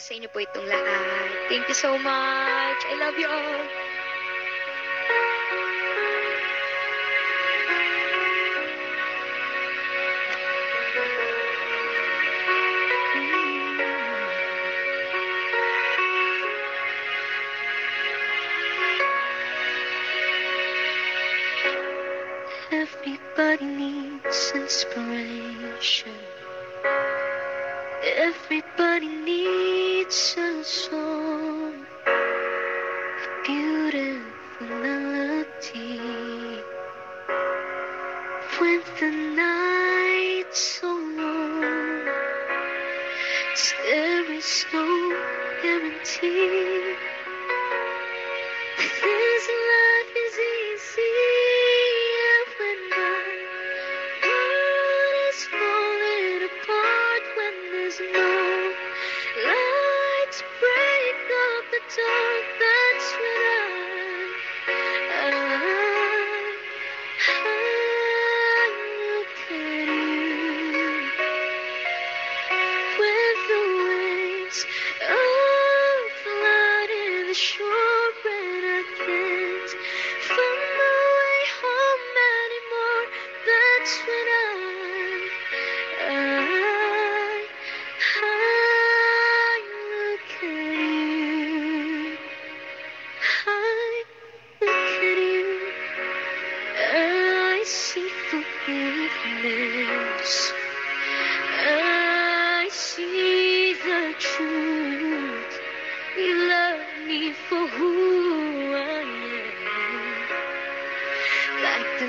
sa inyo po itong lahat. Thank you so much. I love you all. Everybody needs inspiration. Everybody needs a song, a beautiful melody. When the night's so long, there is no guarantee. This life is easy when my world is apart there's no light to break up the dark.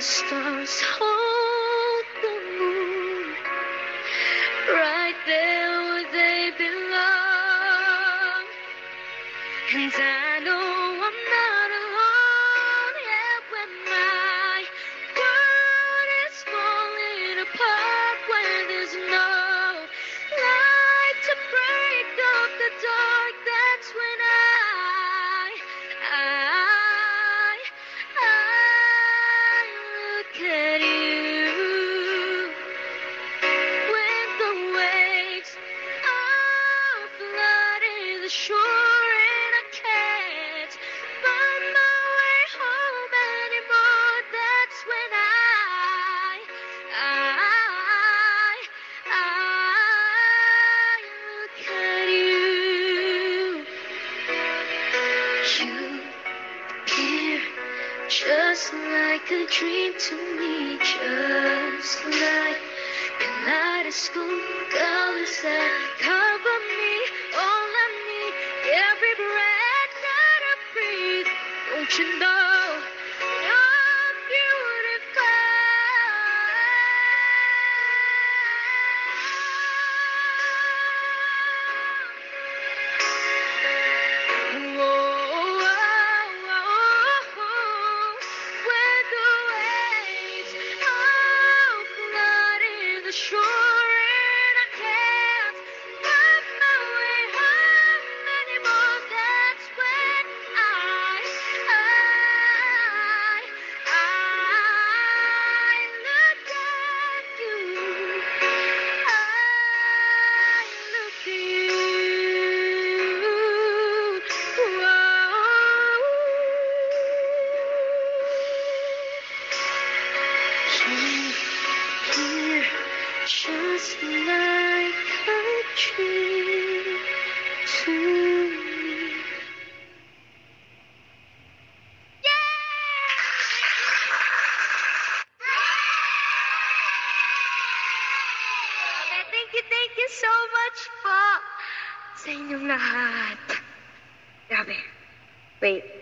The stars hold the moon. Right there where they belong. And I know I'm not alone. Yeah, when my world is falling apart, when there's no just like a dream to me, just like a kaleidoscope colors that cover me. All I need, every breath that I breathe. Don't you just like a dream to me. Thank you, thank you so much. Wait.